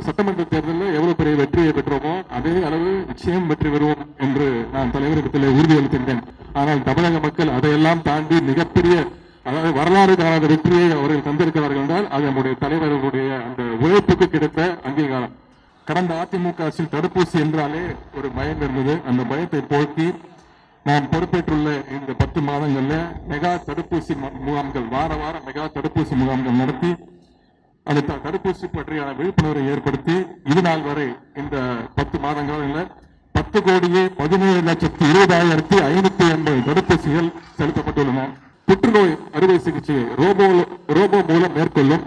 சட்டமன்ற தேர்தலில் எவ்வளவு பெரிய வெற்றியை பெற்றோமோ அதே அளவு நிச்சயம் வெற்றி பெறுவோம் என்று நான் தலைவரிடத்தில் உறுதியளித்திருந்தேன் ஆனால் தமிழக மக்கள் அதையெல்லாம் தாண்டி மிகப்பெரிய அதாவது வரலாறு காணாத வெற்றியை அவர்கள் தந்திருக்கிறார்கள் என்றால் அது நம்முடைய தலைவர்களுடைய அந்த உழைப்புக்கு கிடைத்த அங்கீகாரம். கடந்த அதிமுக அரசில் தடுப்பூசி என்றாலே ஒரு பயம் இருந்தது. அந்த பயத்தை போக்கி நாம் பொறுப்பேற்றுள்ள இந்த பத்து மாதங்கள்ல மெகா தடுப்பூசி முகாம்கள் வார வாரம் மெகா தடுப்பூசி முகாம்கள் நடத்தி அளித்த தடுப்பூசி பற்றியான விழிப்புணர்வை ஏற்படுத்தி இது நாள் வரை இந்த பத்து மாதங்களில் பத்து கோடியே பதினேழு லட்சத்தி இருபதாயிரத்தி ஐநூத்தி எண்பது தடுப்பூசிகள் செலுத்தப்பட்டுள்ளன. புற்றுநோய் அறுவை சிகிச்சையை ரோபோ ரோபோ மூலம் மேற்கொள்ளும்.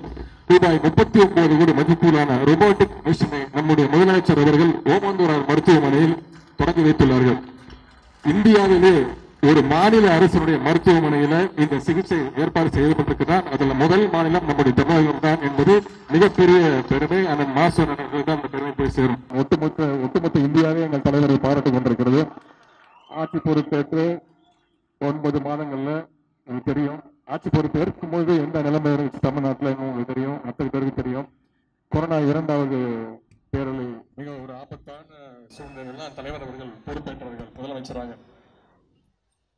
ரூபாய் முப்பத்தி ஒன்பது கோடி மதிப்பிலான ரோபோட்டிக் மிஷினை நம்முடைய முதலமைச்சர் அவர்கள் ஓமந்தூரார் மருத்துவமனையில் தொடங்கி வைத்துள்ளார்கள். இந்தியாவிலே ஒரு மாநில அரசினுடைய மருத்துவமனையில இந்த சிகிச்சை ஏற்பாடு செய்யப்பட்டிருக்கிறார் அதுல முதல் மாநிலம் நம்முடைய தமிழகம் தான் என்பது மிகப்பெரிய பெருமை. அந்த மாசு தான் அந்த பெருமை போய் சேரும். ஒட்டுமொத்த ஒட்டுமொத்த இந்தியாவே எங்கள் தலைவரை பாராட்டிக் கொண்டிருக்கிறது. ஆட்சி பொறுப்பேற்று ஒன்பது மாதங்கள்ல உங்களுக்கு தெரியும். ஆட்சி பொறுப்பு ஏற்கும் போது எந்த நிலைமை இருந்துச்சு தமிழ்நாட்டில் உங்களுக்கு தெரியும். அத்தனை பேருக்கு தெரியும். கொரோனா இரண்டாவது பேரலை மிக ஒரு ஆபத்தான சூழ்நிலையில தலைவர் அவர்கள் பொறுப்பேற்றவர்கள் முதலமைச்சராக.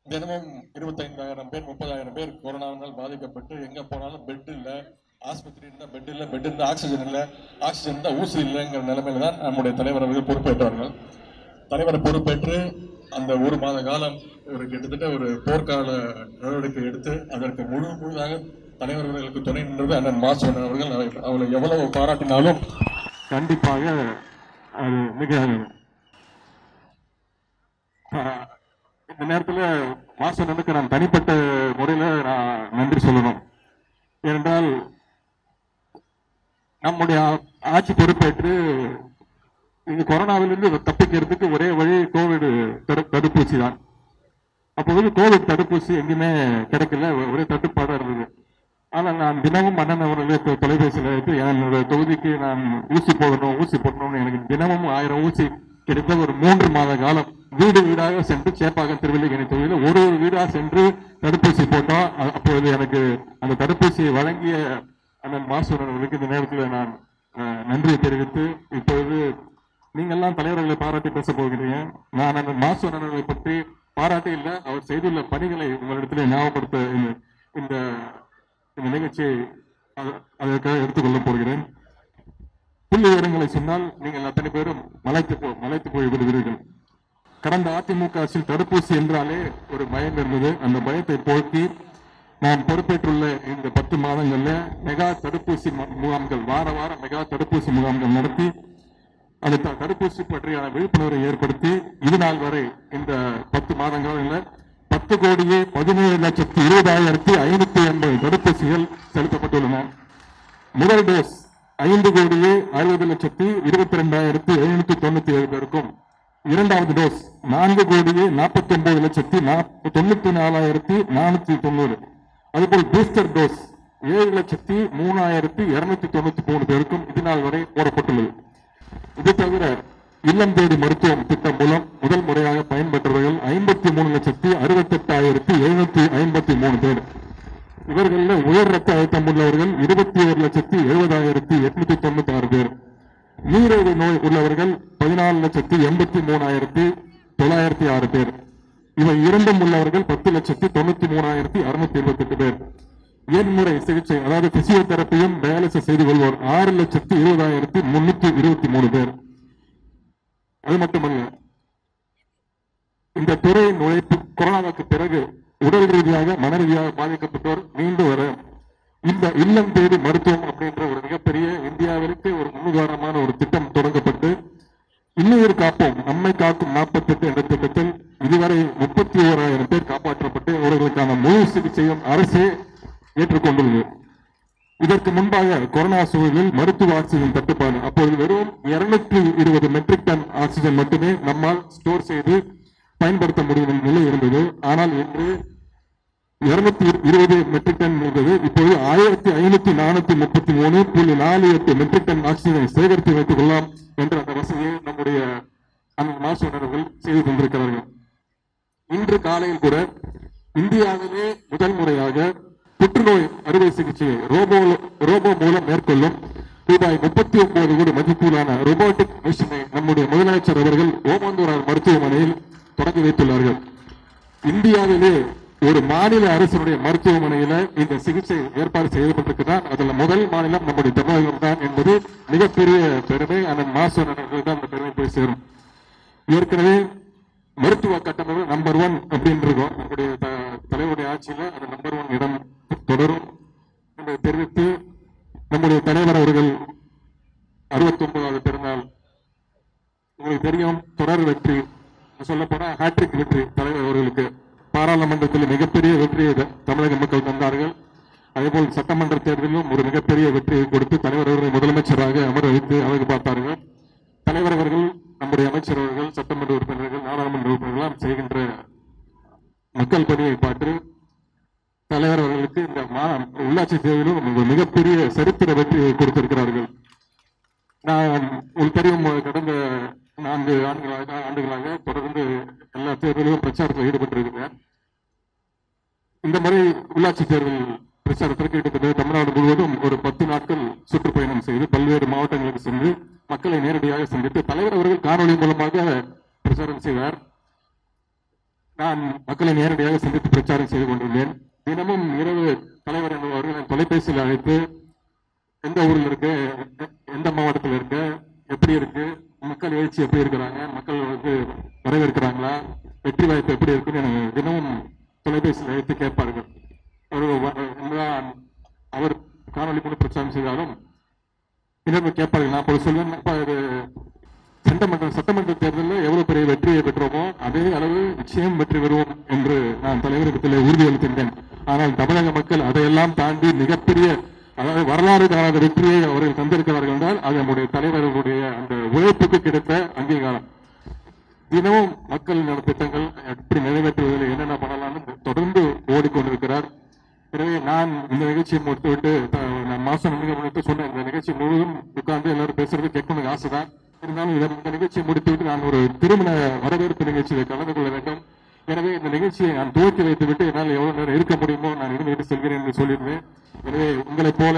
தினமும் இருபத்தைந்தாயிரம் பேர் முப்பதாயிரம் பேர் கொரோனாவினால் பாதிக்கப்பட்டு எங்கே போனாலும் பெட் இல்லை ஆஸ்பத்திரி இருந்தால் பெட் இல்லை பெட் இருந்தால் ஆக்சிஜன் இல்லை ஆக்சிஜன் இருந்தால் ஊசி இல்லைங்கிற நிலைமையில தான் நம்முடைய தலைவர் அவர்கள் பொறுப்பேற்றார்கள் தலைவர் பொறுப்பேற்று அந்த ஒரு மாத காலம் ஒரு கிட்டத்தட்ட ஒரு போர்க்கால நடவடிக்கை எடுத்து அதற்கு முழு முழுதாக தலைவர் அவர்களுக்கு துணை நின்றது அண்ணன் மாசவன் அவர்கள். அவளை எவ்வளவு பாராட்டினாலும் கண்டிப்பாக அது மிக இந்த நேரத்துல வாசனனுக்கு நான் தனிப்பட்ட முறையில் நான் நன்றி சொல்லணும். ஏனென்றால் நம்முடைய ஆட்சி பொறுப்பேற்று இந்த கொரோனாவிலிருந்து தப்பிக்கிறதுக்கு ஒரே வழி கோவிட் தடுப்பூசி தான். அப்போ வந்து கோவிட் தடுப்பூசி எங்கேயுமே கிடைக்கல. ஒரே தட்டுப்பாடாக இருந்தது. ஆனால் நான் தினமும் அண்ணன் அவர்களுக்கு தொலைபேசியில் எடுத்து என்னுடைய தொகுதிக்கு நான் ஊசி போடணும் ஊசி போடணும்னு எனக்கு தினமும் ஆயிரம் ஊசி கிடைத்த ஒரு மூன்று மாத காலம். வீடு வீடாக சென்று சேப்பாக்கம் திருவள்ளிக்கணி தொகுதியில் ஒரு ஒரு வீடாக சென்று தடுப்பூசி போட்டோம் அப்போது அப்பொழுது எனக்கு அந்த தடுப்பூசியை வழங்கிய அண்ணன் மாசூரன் அவர்களுக்கு இந்த நேரத்தில் நான் நன்றியை தெரிவித்து இப்பொழுது நீங்கள்லாம் தலைவர்களை பாராட்டி பேச போகிறீங்க. நான் அந்த மாசூரன் அவர்களை பற்றி பாராட்டி இல்லை. அவர் செய்துள்ள பணிகளை உங்களிடத்தில் ஞாபகப்படுத்த இந்த- இந்த நிகழ்ச்சியை அதற்காக எடுத்துக்கொள்ள போகிறேன். புள்ளி விவரங்களை சொன்னால் நீங்கள் அத்தனை பேரும் மலைத்து போ மலைத்து போய் விடுவீர்கள் கடந்த அதிமுக ஆட்சியில் தடுப்பூசி என்றாலே ஒரு பயம் இருந்தது. அந்த பயத்தை போக்கி நாம் பொறுப்பேற்றுள்ள இந்த பத்து மாதங்கள்ல மெகா தடுப்பூசி முகாம்கள் வார வாரம் மெகா தடுப்பூசி முகாம்கள் நடத்தி அந்த தடுப்பூசி பற்றியான விழிப்புணர்வை ஏற்படுத்தி இது நாள் வரை இந்த பத்து மாதங்களில் பத்து கோடியே பதினேழு லட்சத்தி இருபதாயிரத்தி ஐநூத்தி எண்பது தடுப்பூசிகள் செலுத்தப்பட்டுள்ளன. முதல் டோஸ் ஐந்து கோடியே அறுபது லட்சத்தி இருபத்தி ரெண்டாயிரத்தி எழுநூத்தி தொண்ணூத்தி ஏழு பேருக்கும். இரண்டாவது டோஸ் நான்கு கோடியே நாற்பத்தி ஒன்பது லட்சத்தி தொண்ணூத்தி நாலாயிரத்தி நானூத்தி தொண்ணூறு. அதுபோல் பூஸ்டர் டோஸ் ஏழு லட்சத்தி மூணாயிரத்தி இருநூத்தி தொண்ணூத்தி மூணு பேருக்கும் இது நாள் வரை போடப்பட்டுள்ளது இது தவிர இல்லம் தேடி மருத்துவம் திட்டம் மூலம் முதல் முறையாக பயன்பெற்றவர்கள் ஐம்பத்தி மூணு லட்சத்தி அறுபத்தெட்டாயிரத்தி எழுநூத்தி ஐம்பத்தி மூணு பேர். இவர்களில் உயர் ரத்த அழுத்தம் உள்ளவர்கள் இருபத்தி ஒரு லட்சத்தி எழுபதாயிரத்தி எட்நூத்தி தொண்ணூத்தி ஆறு பேர். நீரிழிவு நோய் உள்ளவர்கள் பதினாலு லட்சத்தி எண்பத்தி மூணாயிரத்தி தொள்ளாயிரத்தி ஆறு பேர். இவை இரண்டும் உள்ளவர்கள் பத்து லட்சத்தி தொண்ணூத்தி மூணாயிரத்தி அறுநூத்தி இருபத்தி எட்டு பேர். எண்முறை சிகிச்சை அதாவது பிசியோதெரப்பியும் டயாலிசிஸ் செய்து கொள்வோர் ஆறு லட்சத்தி இருபதாயிரத்தி முன்னூத்தி இருபத்தி மூணு பேர். அது மட்டுமல்ல இந்த துறையின் உழைப்பு கொரோனாவுக்கு பிறகு உடல் ரீதியாக மன ரீதியாக பாதிக்கப்பட்டோர் மீண்டு வர இந்த இல்லம் தேடி மருத்துவம் அப்படின்ற ஒரு மிகப்பெரிய இந்தியாவிற்கு ஒரு முன்னுதாரணமான ஒரு திட்டம் தொடங்கப்பட்டு இன்னுயிர் காப்போம் நம்மை காக்கும் நாற்பத்தெட்டு என்ற திட்டத்தில் இதுவரை முப்பத்தி ஓராயிரம் பேர் காப்பாற்றப்பட்டு அவர்களுக்கான முழு சிகிச்சையும் அரசே ஏற்றுக்கொண்டுள்ளது. இதற்கு முன்பாக கொரோனா சூழலில் மருத்துவ ஆக்சிஜன் தட்டுப்பாடு அப்போது வெறும் 220 இருபது மெட்ரிக் டன் ஆக்சிஜன் மட்டுமே நம்மால் ஸ்டோர் செய்து பயன்படுத்த முடியும் நிலை இருந்தது. ஆனால் இன்று இருநூத்தி இருபது மெட்ரிக் டன் இருந்தது இப்போது ஆயிரத்தி ஐநூத்தி நானூத்தி முப்பத்தி மூணு புள்ளி நாலு எட்டு மெட்ரிக் டன் ஆக்சிஜனை சேகரித்து வைத்துக் கொள்ளலாம் என்ற அந்த வசதியை நம்முடைய அண்ணன் மாசுவர்கள் செய்து தந்திருக்கிறார்கள். இன்று காலையில் கூட இந்தியாவிலே முதல் முறையாக புற்றுநோய் அறுவை சிகிச்சையை ரோபோ ரோபோ மூலம் மேற்கொள்ளும் ரூபாய் முப்பத்தி ஒன்பது கோடி மதிப்பிலான ரோபோட்டிக் மிஷினை நம்முடைய முதலமைச்சர் அவர்கள் ஓமந்தூரார் மருத்துவமனையில் தொடங்கி வைத்துள்ளார்கள். இந்தியாவிலே ஒரு மாநில அரசினுடைய மருத்துவமனையில இந்த சிகிச்சை ஏற்பாடு செய்யப்பட்டிருக்கிறார் அதுல முதல் மாநிலம் நம்முடைய தமிழகம் தான் என்பது மிகப்பெரிய பெருமை. அந்த மாசன் தான் அந்த பெருமை போய் சேரும். ஏற்கனவே மருத்துவ கட்டமைப்பு நம்பர் ஒன் அப்படின்னு இருக்கோம் நம்முடைய த- தலைவருடைய ஆட்சியில அது நம்பர் ஒன் இடம் தொடரும் என்பதை தெரிவித்து நம்முடைய தலைவர் அவர்கள் அறுபத்தி ஒன்பதாவது பிறந்தால் உங்களுக்கு தெரியும் தொடர் வெற்றி. சொல்ல போனா ஹாட்ரிக் வெற்றி தலைவர் அவர்களுக்கு. பாராளுமன்றத்தில் மிகப்பெரிய வெற்றியை த- தமிழக மக்கள் தந்தார்கள் அதேபோல் சட்டமன்ற தேர்தலிலும் ஒரு மிகப்பெரிய வெற்றியை கொடுத்து தலைவர் அவர்களை முதலமைச்சராக அமர வைத்து அழகு பார்த்தார்கள். தலைவர் அவர்கள் நம்முடைய அமைச்சர் அவர்கள் சட்டமன்ற உறுப்பினர்கள் நாடாளுமன்ற உறுப்பினர்கள் செய்கின்ற மக்கள் பணியை பார்த்து தலைவர் அவர்களுக்கு இந்த மா- உள்ளாட்சி தேர்தலிலும் மிகப்பெரிய சரித்திர வெற்றியை கொடுத்திருக்கிறார்கள். நான் உங்களுக்கு தெரியும் கடந்த நான்கு ஆண்டுகளாக ஆண்டுகளாக தொடர்ந்து எல்லா தேர்தலிலும் பிரச்சாரத்தில் ஈடுபட்டிருக்கிறேன் இந்த முறை உள்ளாட்சி தேர்தல் பிரச்சாரத்திற்கு கிட்டத்தட்ட தமிழ்நாடு முழுவதும் ஒரு பத்து நாட்கள் சுற்றுப்பயணம் செய்து பல்வேறு மாவட்டங்களுக்கு சென்று மக்களை நேரடியாக சந்தித்து தலைவர் அவர்கள் காணொலி மூலமாக பிரச்சாரம் செய்தார். நான் மக்களை நேரடியாக சந்தித்து பிரச்சாரம் செய்து கொண்டிருந்தேன். தினமும் இரவு தலைவர் என்பவர்கள் என் தொலைபேசியில் அழைத்து எந்த ஊரில் இருக்கு? எந்த மாவட்டத்தில் இருக்கு? எப்படி இருக்கு? மக்கள் எழுச்சி எப்படி இருக்கிறாங்க? மக்கள் வந்து வரவேற்கிறாங்களா? வெற்றி வாய்ப்பு எப்படி இருக்குன்னு எனக்கு தினமும் தொலைபேசியில் எடுத்து கேட்பார்கள். அவர் அவர் காணொலி கூட பிரச்சாரம் செய்தாலும் தினமும் கேட்பார்கள். நான் அப்போது சொல்வேன் இப்போ இது சட்டமன்ற சட்டமன்ற தேர்தலில் எவ்வளவு பெரிய வெற்றியை பெற்றோமோ அதே அளவு நிச்சயம் வெற்றி பெறுவோம் என்று நான் தலைவரிடத்தில் உறுதியளித்திருந்தேன். ஆனால் தமிழக மக்கள் அதையெல்லாம் தாண்டி மிகப்பெரிய அதாவது வரலாறு காணாத வெற்றியை அவர்கள் தந்திருக்கிறார்கள் என்றால் அது நம்முடைய தலைவர்களுடைய அந்த உழைப்புக்கு கிடைத்த அங்கீகாரம். தினமும் மக்கள் நலத்திட்டங்கள் எப்படி நிறைவேற்றுவதில் என்னென்ன பண்ணலாம்னு தொடர்ந்து ஓடிக்கொண்டிருக்கிறார். எனவே நான் இந்த நிகழ்ச்சியை முடித்துவிட்டு நான் மாசம் முடித்து சொன்னேன் இந்த நிகழ்ச்சி முழுவதும் உட்கார்ந்து எல்லாரும் பேசுறது கேட்கணும் ஆசைதான். இருந்தாலும் இதை- இந்த நிகழ்ச்சியை முடித்துவிட்டு நான் ஒரு திருமண வரவேற்பு நிகழ்ச்சியில் கலந்து கொள்ள வேண்டும். எனவே இந்த நிகழ்ச்சியை நான் துவக்கி வைத்துவிட்டு என்னால் எவ்வளவு நேரம் இருக்க முடியுமோ நான் இருந்து செல்கிறேன் என்று சொல்லியிருந்தேன். எனவே உங்களைப் போல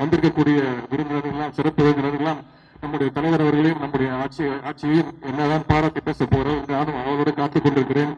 வந்திருக்கக்கூடிய விருந்தினர்கள்லாம் சிறப்பு விருந்தினர்கள்லாம் நம்முடைய தலைவர் அவர்களையும் நம்முடைய ஆட்சி ஆட்சியையும் என்னதான் பாராட்டி பேச போறோம் நானும் அவரோட காத்துக் கொண்டிருக்கிறேன்.